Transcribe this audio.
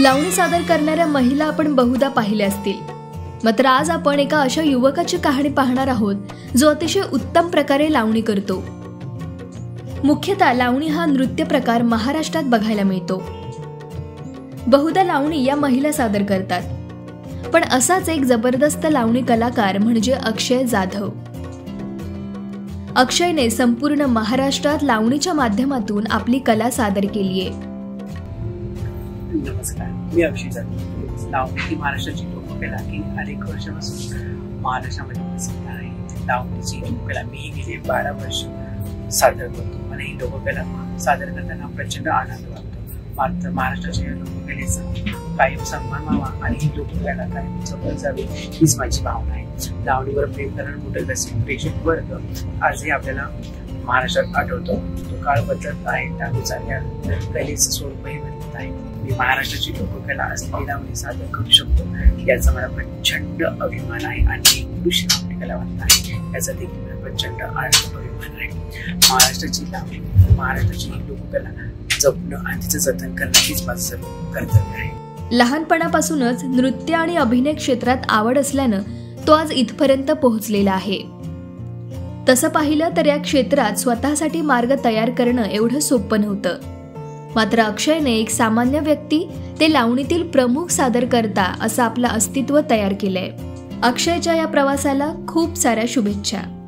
लावणी सादर करणाऱ्या महिला आपण बहुधा पाहिल्या असतील. मात्र आज आपण एका अशा युवकाची कहाणी पाहणार आहोत जो अतिशय उत्तम प्रकारे लावणी करतो. मुख्यतः लावणी हा नृत्य प्रकार महाराष्ट्रात बघायला मिळतो. बहुधा लावणी या महिला सादर करतात. पण असाच एक जबरदस्त लावणी कलाकार म्हणजे अक्षय जाधव. अक्षयने संपूर्ण महाराष्ट्रात लावणीच्या माध्यमातून आपली कला सादर केली आहे. नमस्कार. मी अक्षय जाधव लावणी ही महाराष्ट्राची लोककला गेली अनेक वर्षापासून महाराष्ट्रामध्ये प्रसिद्ध आहे. लावणीची लोककला मी गेले बारा वर्ष सादर करतो. आणि ही लोककला सादर करताना प्रचंड आनंद वाटतो. मात्र महाराष्ट्राच्या या लोककलेचा कायम सन्मान व्हावा आणि ही लोककला कायम जपत जावी हीच माझी भावना आहे. लावणीवर प्रेम करणं मोठं रसिक प्रेक्षक वर्ग आजही आपल्याला महाराष्ट्रात आढळतो तो काळ बदलत आहे त्यानुसार या कलेचं स्वरूपही बदलत आहे. मी महाराष्ट्राची लोककला असलेली लावणी सादर करू शकतो. याचा मला प्रचंड अभिमान आहे आणि कृषी लावणी कलावंत आहे. याचा देखील मला प्रचंड आनंद अभिमान आहे. महाराष्ट्राची लावणी महाराष्ट्राची ही लोककला जपणं आणि तिचं जतन करणं हेच माझं कर्तव्य आहे. लहानपणापासूनच नृत्य आणि अभिनय क्षेत्रात आवड असल्यानं तो आज इथपर्यंत पोहोचलेला आहे. तसं पाहिलं तर या क्षेत्रात स्वतःसाठी मार्ग तयार करणं एवढं सोपं नव्हतं. मात्र अक्षयने एक सामान्य व्यक्ती ते लावणीतील प्रमुख सादर करता असं आपलं अस्तित्व तयार केलंय. अक्षयच्या या प्रवासाला खूप साऱ्या शुभेच्छा.